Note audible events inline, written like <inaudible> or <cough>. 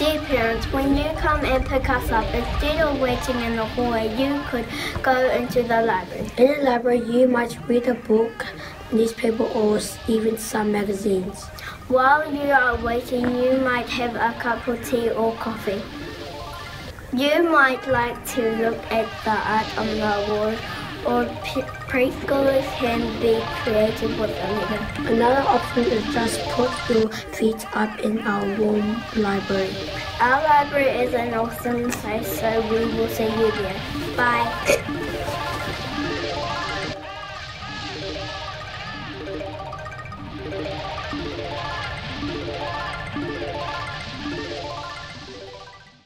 Dear parents, when you come and pick us up, instead of waiting in the hallway, you could go into the library. In the library, you might read a book, newspaper, or even some magazines. While you are waiting, you might have a cup of tea or coffee. You might like to look at the art on the wall or preschoolers can be creative with a Lego. Another option is just put your feet up in our warm library. Our library is an awesome place, so we will see you there. Bye. <laughs>